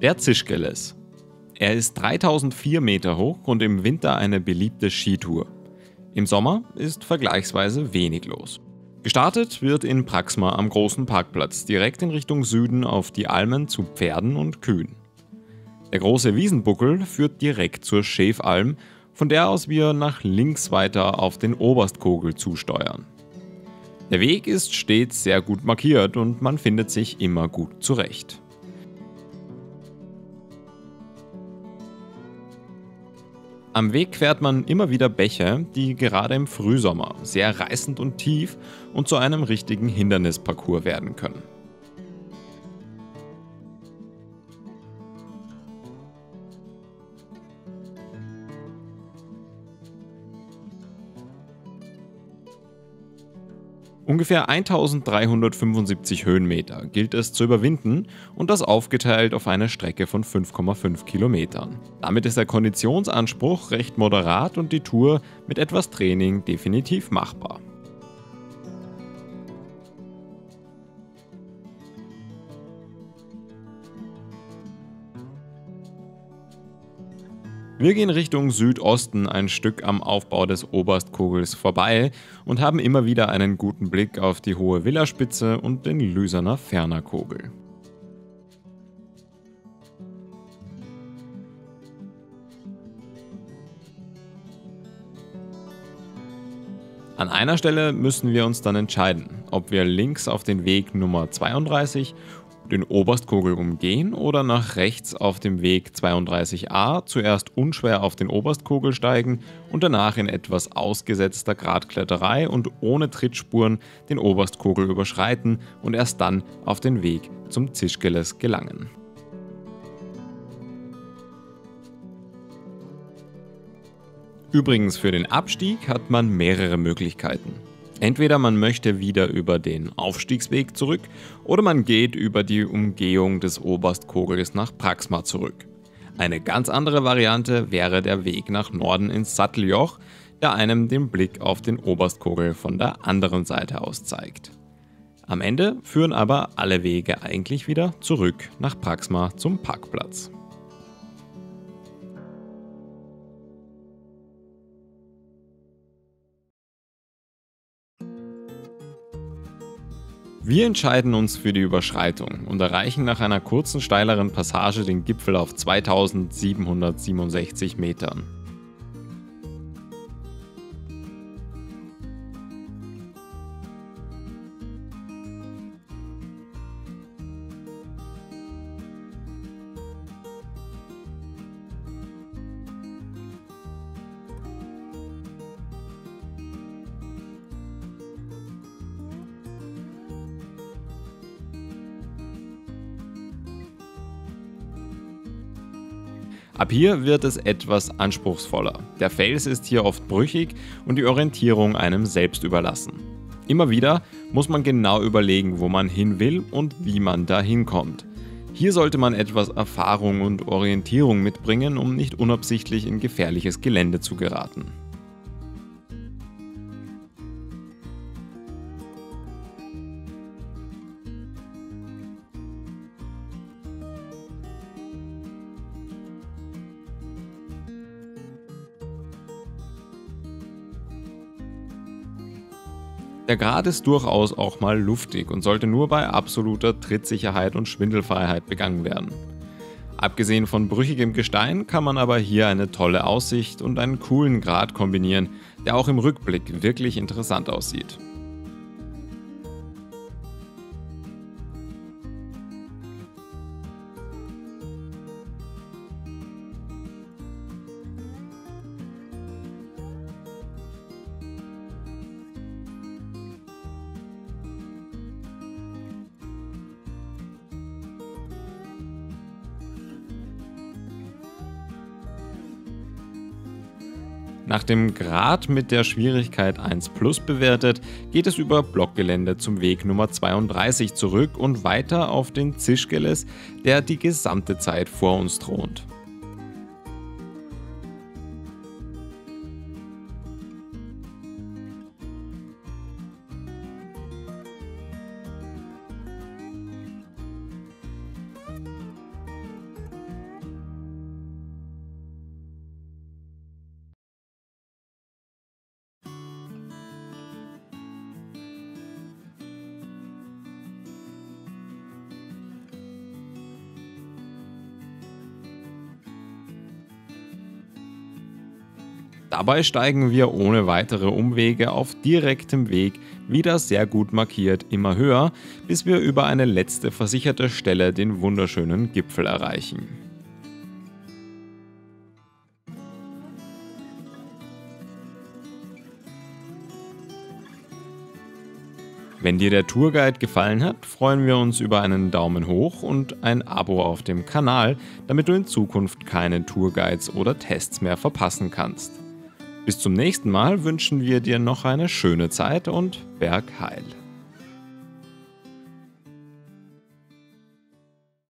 Der Zischgeles. Er ist 3004 Meter hoch und im Winter eine beliebte Skitour. Im Sommer ist vergleichsweise wenig los. Gestartet wird in Praxma am großen Parkplatz, direkt in Richtung Süden auf die Almen zu Pferden und Kühen. Der große Wiesenbuckel führt direkt zur Schäfalm, von der aus wir nach links weiter auf den Oberstkogel zusteuern. Der Weg ist stets sehr gut markiert und man findet sich immer gut zurecht. Am Weg quert man immer wieder Bäche, die gerade im Frühsommer sehr reißend und tief und zu einem richtigen Hindernisparcours werden können. Ungefähr 1375 Höhenmeter gilt es zu überwinden und das aufgeteilt auf eine Strecke von 5,5 Kilometern. Damit ist der Konditionsanspruch recht moderat und die Tour mit etwas Training definitiv machbar. Wir gehen Richtung Südosten ein Stück am Aufbau des Oberstkogels vorbei und haben immer wieder einen guten Blick auf die hohe Villaspitze und den Lüserner Fernerkogel. An einer Stelle müssen wir uns dann entscheiden, ob wir links auf den Weg Nummer 32 den Oberstkogel umgehen oder nach rechts auf dem Weg 32a zuerst unschwer auf den Oberstkogel steigen und danach in etwas ausgesetzter Gradkletterei und ohne Trittspuren den Oberstkogel überschreiten und erst dann auf den Weg zum Zischgeles gelangen. Übrigens für den Abstieg hat man mehrere Möglichkeiten. Entweder man möchte wieder über den Aufstiegsweg zurück oder man geht über die Umgehung des Oberstkogels nach Praxma zurück. Eine ganz andere Variante wäre der Weg nach Norden ins Satteljoch, der einem den Blick auf den Oberstkogel von der anderen Seite aus zeigt. Am Ende führen aber alle Wege eigentlich wieder zurück nach Praxma zum Parkplatz. Wir entscheiden uns für die Überschreitung und erreichen nach einer kurzen steileren Passage den Gipfel auf 2767 Metern. Ab hier wird es etwas anspruchsvoller. Der Fels ist hier oft brüchig und die Orientierung einem selbst überlassen. Immer wieder muss man genau überlegen, wo man hin will und wie man da hinkommt. Hier sollte man etwas Erfahrung und Orientierung mitbringen, um nicht unabsichtlich in gefährliches Gelände zu geraten. Der Grad ist durchaus auch mal luftig und sollte nur bei absoluter Trittsicherheit und Schwindelfreiheit begangen werden. Abgesehen von brüchigem Gestein kann man aber hier eine tolle Aussicht und einen coolen Grad kombinieren, der auch im Rückblick wirklich interessant aussieht. Nach dem Grad mit der Schwierigkeit 1 Plus bewertet, geht es über Blockgelände zum Weg Nummer 32 zurück und weiter auf den Zischgeles, der die gesamte Zeit vor uns thront. Dabei steigen wir ohne weitere Umwege auf direktem Weg, wieder sehr gut markiert, immer höher, bis wir über eine letzte versicherte Stelle den wunderschönen Gipfel erreichen. Wenn dir der Tourguide gefallen hat, freuen wir uns über einen Daumen hoch und ein Abo auf dem Kanal, damit du in Zukunft keine Tourguides oder Tests mehr verpassen kannst. Bis zum nächsten Mal wünschen wir dir noch eine schöne Zeit und Bergheil.